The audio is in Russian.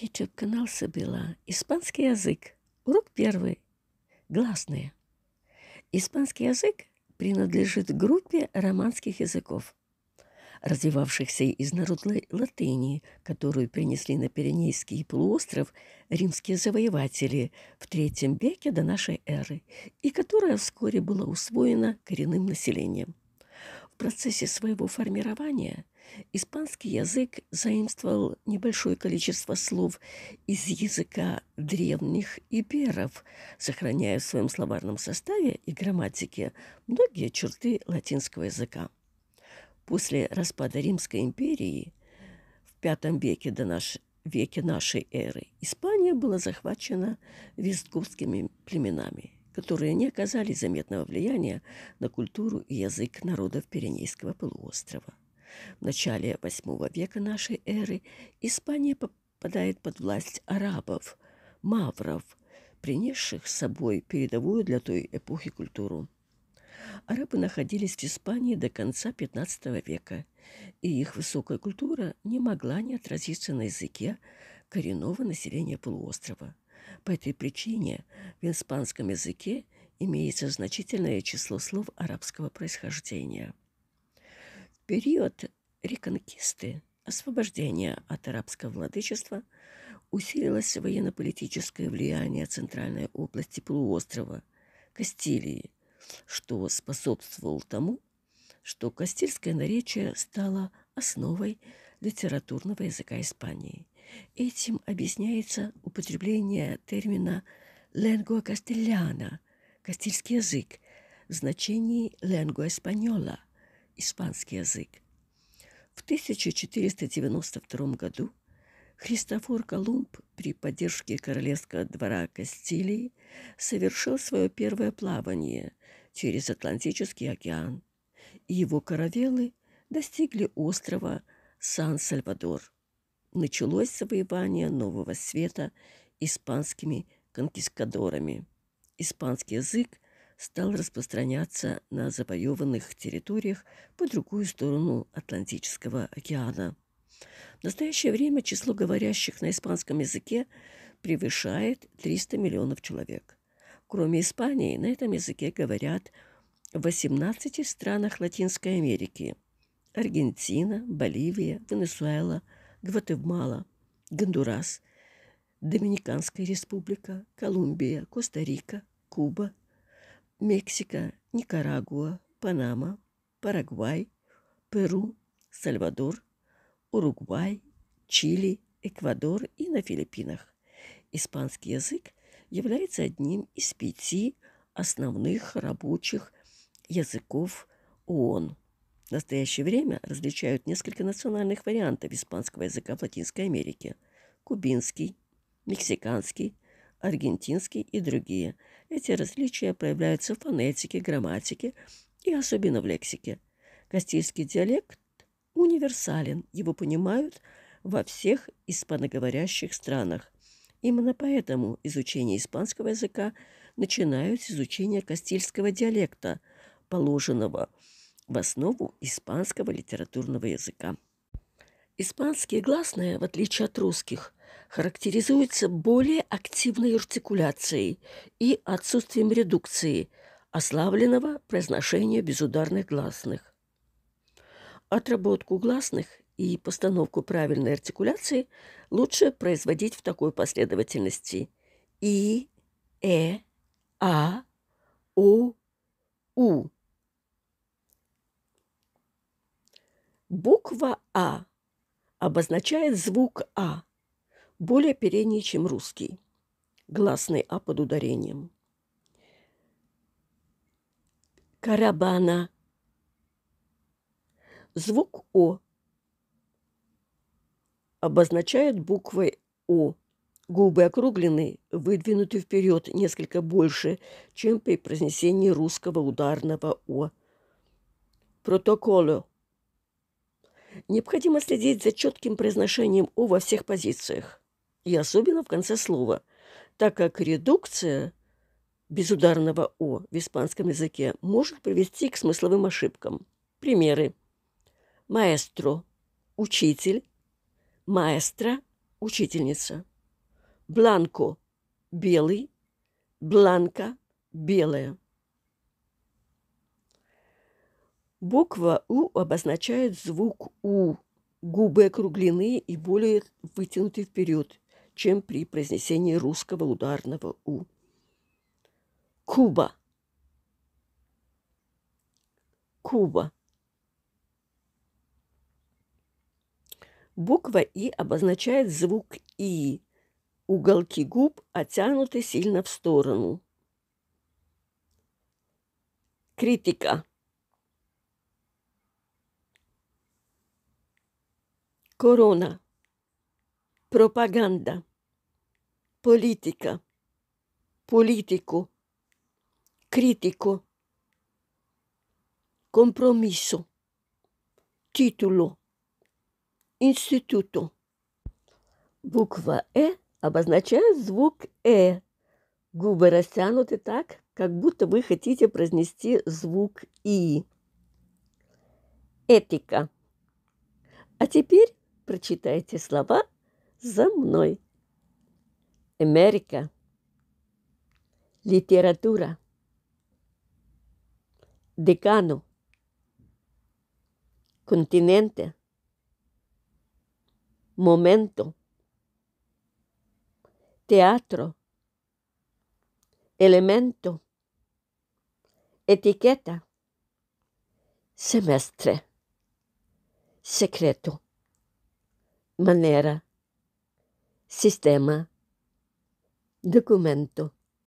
YouTube-канал Сабила. Испанский язык. Урок первый. Гласные. Испанский язык принадлежит группе романских языков, развивавшихся из народной латыни, которую принесли на Пиренейский полуостров римские завоеватели в III веке до нашей эры, и которая вскоре была усвоена коренным населением. Процессе своего формирования испанский язык заимствовал небольшое количество слов из языка древних иберов, сохраняя в своем словарном составе и грамматике многие черты латинского языка. После распада Римской империи в V веке до наш... веке нашей эры Испания была захвачена вестготскими племенами, которые не оказали заметного влияния на культуру и язык народов Пиренейского полуострова. В начале VIII века нашей эры Испания попадает под власть арабов, мавров, принесших с собой передовую для той эпохи культуру. Арабы находились в Испании до конца XV века, и их высокая культура не могла не отразиться на языке коренного населения полуострова. По этой причине в испанском языке имеется значительное число слов арабского происхождения. В период реконкисты, освобождения от арабского владычества, усилилось военно-политическое влияние центральной области полуострова, Кастилии, что способствовало тому, что кастильское наречие стало основой литературного языка Испании. Этим объясняется употребление термина «lengua castellana» – кастильский язык, в значении «lengua española» – испанский язык. В 1492 году Христофор Колумб при поддержке королевского двора Кастилии совершил свое первое плавание через Атлантический океан, и его каравелы достигли острова Сан-Сальвадор. Началось завоевание Нового Света испанскими конкискадорами. Испанский язык стал распространяться на завоеванных территориях по другую сторону Атлантического океана. В настоящее время число говорящих на испанском языке превышает 300 миллионов человек. Кроме Испании, на этом языке говорят в 18 странах Латинской Америки. Аргентина, Боливия, Венесуэла, Гватемала, Гондурас, Доминиканская республика, Колумбия, Коста-Рика, Куба, Мексика, Никарагуа, Панама, Парагвай, Перу, Сальвадор, Уругвай, Чили, Эквадор и на Филиппинах. Испанский язык является одним из пяти основных рабочих языков ООН. В настоящее время различают несколько национальных вариантов испанского языка в Латинской Америке. Кубинский, мексиканский, аргентинский и другие. Эти различия проявляются в фонетике, грамматике и особенно в лексике. Кастильский диалект универсален, его понимают во всех испаноговорящих странах. Именно поэтому изучение испанского языка начинают с изучения кастильского диалекта, положенного в основу испанского литературного языка. Испанские гласные, в отличие от русских, характеризуются более активной артикуляцией и отсутствием редукции, ослабленного произношения безударных гласных. Отработку гласных и постановку правильной артикуляции лучше производить в такой последовательности И, Э, А, О, У. Буква А обозначает звук А, более передний, чем русский. Гласный А под ударением. Карабана. Звук О обозначает буквой О. Губы округлены, выдвинуты вперед несколько больше, чем при произнесении русского ударного О. Протоколу. Необходимо следить за четким произношением О во всех позициях, и особенно в конце слова, так как редукция безударного О в испанском языке может привести к смысловым ошибкам. Примеры. Маэстро – учитель, маэстро Учительница. Бланко – белый, бланка – белая. Буква У обозначает звук У. Губы округлены и более вытянуты вперед, чем при произнесении русского ударного У. Куба. Куба. Буква И обозначает звук И. Уголки губ оттянуты сильно в сторону. Критика. Корона. Пропаганда. Политика. Politico. Critico. Compromesso. Titolo. Институту. Буква «э» обозначает звук «э». Губы растянуты так, как будто вы хотите произнести звук «и». Этика. А теперь прочитайте слова за мной. Америка. Литература. Декану. Континенте momento, teatro, elemento, etiqueta, semestre, secreto, manera, sistema, documento.